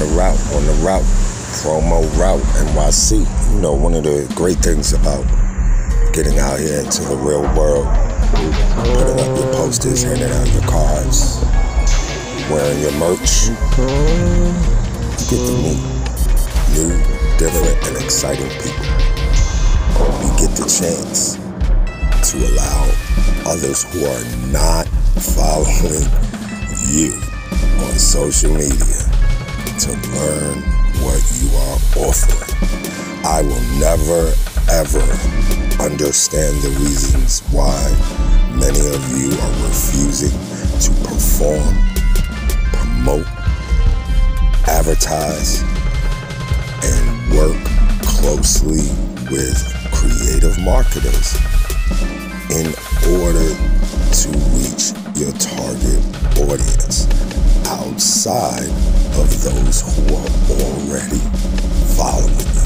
the route, on the route, promo route, NYC. You know, one of the great things about getting out here into the real world, putting up your posters, handing out your cards, wearing your merch, you get to meet new, different, and exciting people. You get the chance to allow others who are not following you on social media to learn what you are offering. I will never, ever understand the reasons why many of you are refusing to perform, promote, advertise, and work closely with creative marketers in order to reach your target audience outside those who are already following you.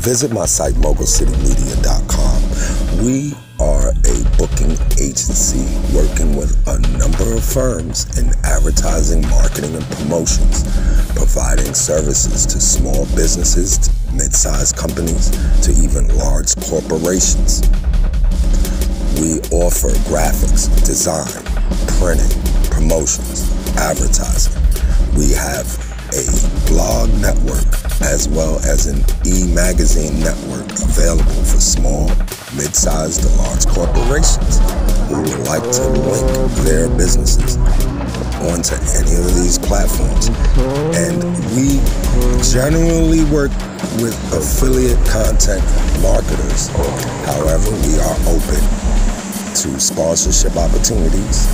Visit my site, mogulcitymedia.com. We are a booking agency working with a number of firms in advertising, marketing, and promotions, providing services to small businesses, to mid-sized companies, to even large corporations. We offer graphics, design, printing, promotions, advertising. We have a blog network as well as an e-magazine network available for small, mid-sized to large corporations who would like to link their businesses onto any of these platforms. And we generally work with affiliate content marketers. However, we are open to sponsorship opportunities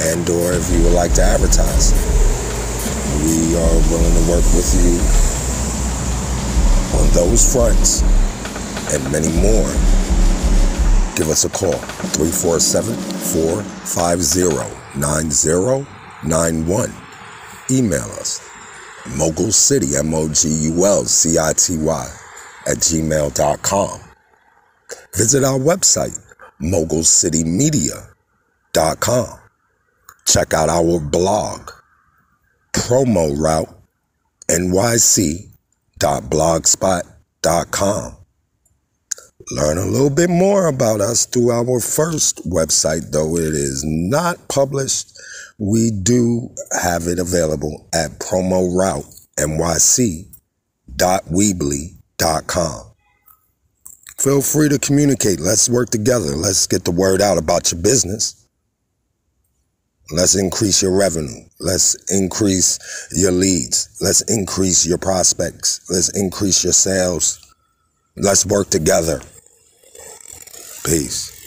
and or if you would like to advertise. We are willing to work with you on those fronts and many more. Give us a call 347-450-9091 email us mogul city m-o-g-u-l-c-i-t-y at gmail.com visit our website mogulcitymedia.com. Check out our blog, promo route nyc.blogspot.com. Learn a little bit more about us through our first website, though it is not published. We do have it available at promo route nyc.weebly.com feel free to communicate. Let's work together. Let's get the word out about your business. Let's increase your revenue. Let's increase your leads. Let's increase your prospects. Let's increase your sales. Let's work together. Peace.